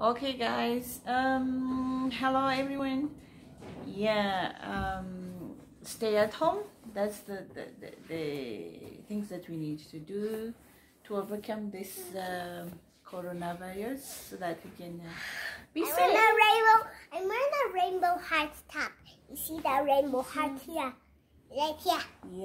Okay, guys. Um, hello everyone. Yeah. Um, stay at home. That's the the, the, the things that we need to do to overcome this uh, coronavirus, so that we can uh, be I'm wearing a rainbow. I'm wearing a rainbow heart top. You see that rainbow heart hmm. here? Right here.